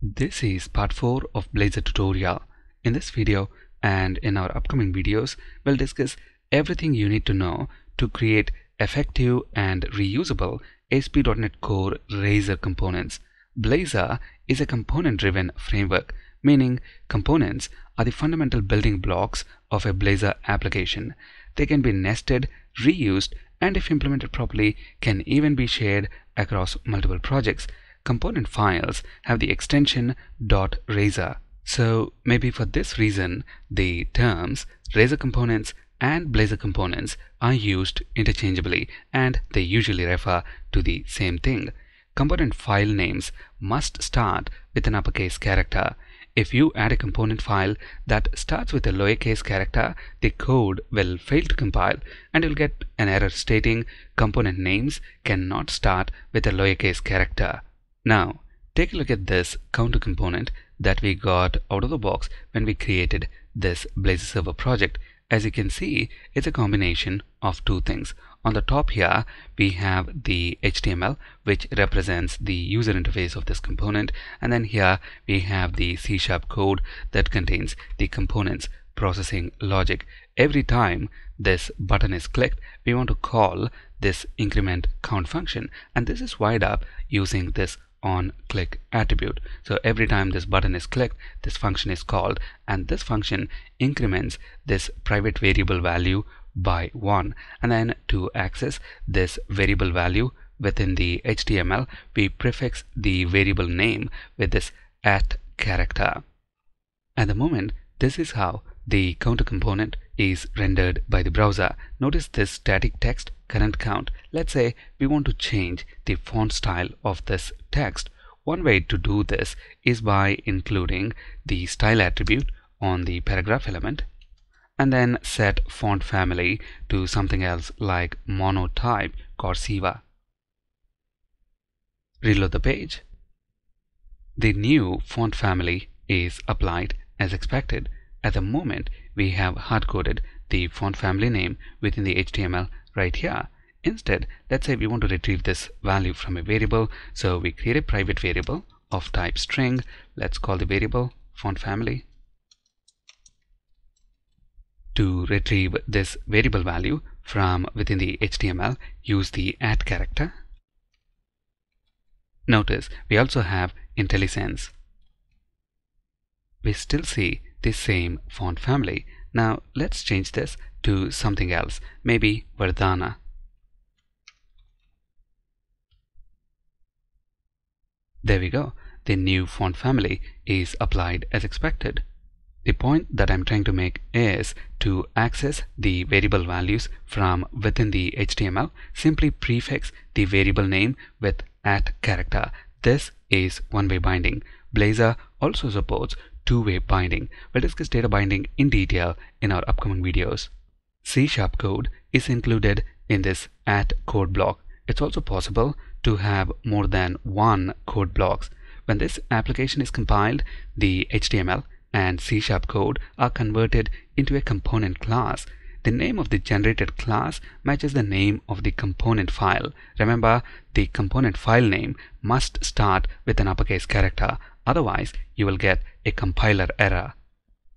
This is part 4 of Blazor tutorial. In this video and in our upcoming videos, we'll discuss everything you need to know to create effective and reusable ASP.NET Core Razor components. Blazor is a component-driven framework, meaning components are the fundamental building blocks of a Blazor application. They can be nested, reused, and if implemented properly, can even be shared across multiple projects component files have the extension .razor. So maybe for this reason, the terms Razor components and Blazor components are used interchangeably and they usually refer to the same thing. Component file names must start with an uppercase character. If you add a component file that starts with a lowercase character, the code will fail to compile and you'll get an error stating component names cannot start with a lowercase character. Now, take a look at this counter component that we got out of the box when we created this Blazor server project. As you can see, it's a combination of two things. On the top here, we have the HTML, which represents the user interface of this component. And then here we have the C Sharp code that contains the components processing logic. Every time this button is clicked, we want to call this increment count function. And this is wired up using this on click attribute. So every time this button is clicked, this function is called and this function increments this private variable value by one. And then to access this variable value within the HTML, we prefix the variable name with this at character. At the moment, this is how the counter component is rendered by the browser. Notice this static text current count. Let's say we want to change the font style of this text. One way to do this is by including the style attribute on the paragraph element and then set font family to something else like Monotype Corsiva. Reload the page. The new font family is applied as expected. At the moment, we have hard-coded the font family name within the HTML right here. Instead, let's say we want to retrieve this value from a variable. So we create a private variable of type string. Let's call the variable font family. To retrieve this variable value from within the HTML, use the at character. Notice we also have IntelliSense. We still see the same font family. Now let's change this to something else, maybe Verdana. There we go. The new font family is applied as expected. The point that I'm trying to make is to access the variable values from within the HTML, simply prefix the variable name with at character. This is one-way binding. Blazor also supports two-way binding. We'll discuss data binding in detail in our upcoming videos. C-sharp code is included in this at code block. It's also possible to have more than one code blocks. When this application is compiled, the HTML and C-sharp code are converted into a component class. The name of the generated class matches the name of the component file. Remember, the component file name must start with an uppercase character. Otherwise, you will get a compiler error.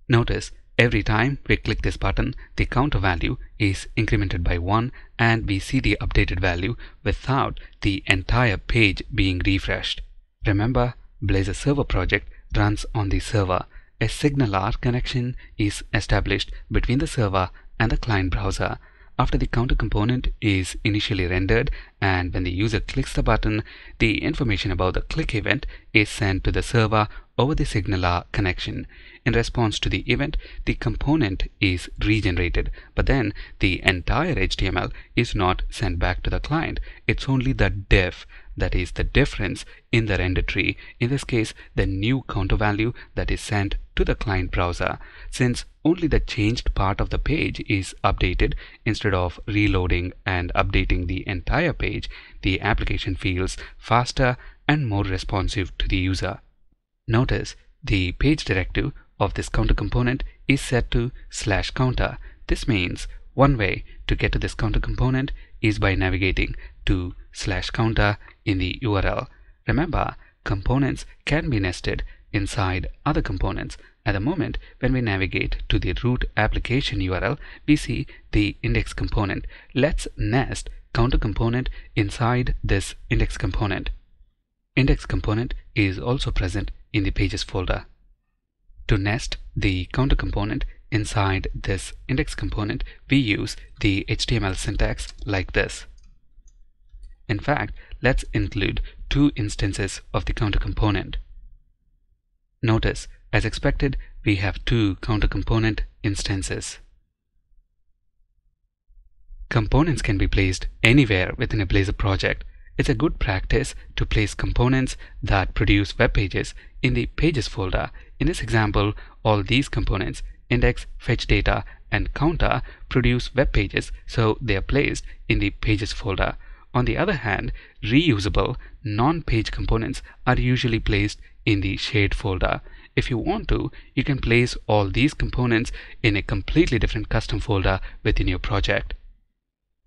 Notice Every time we click this button, the counter value is incremented by 1 and we see the updated value without the entire page being refreshed. Remember, Blazor server project runs on the server. A SignalR connection is established between the server and the client browser. After the counter component is initially rendered and when the user clicks the button, the information about the click event is sent to the server over the SignalR connection. In response to the event, the component is regenerated, but then the entire HTML is not sent back to the client. It's only the diff that is the difference in the render tree. In this case, the new counter value that is sent to the client browser. Since only the changed part of the page is updated instead of reloading and updating the entire page, the application feels faster and more responsive to the user. Notice the page directive of this counter component is set to slash counter. This means one way to get to this counter component is by navigating to slash counter in the URL. Remember, components can be nested inside other components. At the moment, when we navigate to the root application URL, we see the index component. Let's nest counter component inside this index component. Index component is also present in the pages folder. To nest the counter component inside this index component, we use the HTML syntax like this. In fact, let's include two instances of the counter component. Notice, as expected, we have two counter component instances. Components can be placed anywhere within a Blazor project. It's a good practice to place components that produce web pages in the Pages folder. In this example, all these components, index, fetch data, and counter, produce web pages, so they are placed in the Pages folder. On the other hand, reusable non-page components are usually placed in the shared folder. If you want to, you can place all these components in a completely different custom folder within your project.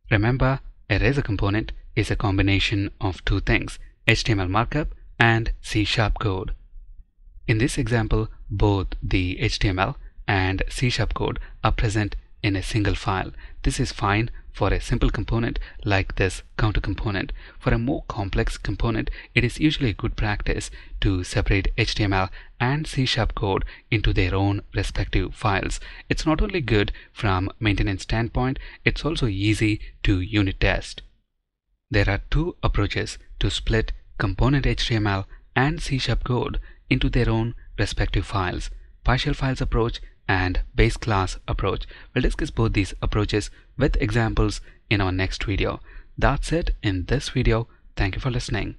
Remember, a razor component is a combination of two things, HTML markup and C-sharp code. In this example, both the HTML and C-sharp code are present in a single file. This is fine for a simple component like this counter component. For a more complex component, it is usually a good practice to separate HTML and C Sharp code into their own respective files. It's not only good from maintenance standpoint, it's also easy to unit test. There are two approaches to split component HTML and C Sharp code into their own respective files. Partial files approach and base class approach. We'll discuss both these approaches with examples in our next video. That's it in this video. Thank you for listening.